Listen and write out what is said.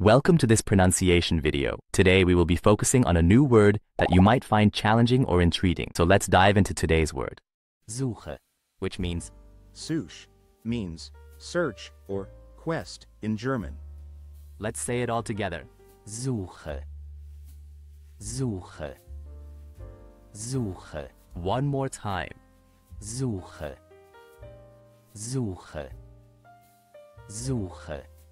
Welcome to this pronunciation video. Today we will be focusing on a new word that you might find challenging or intriguing. So let's dive into today's word. Suche, which means Suche means search or quest in German. Let's say it all together. Suche. Suche. Suche. One more time. Suche. Suche. Suche.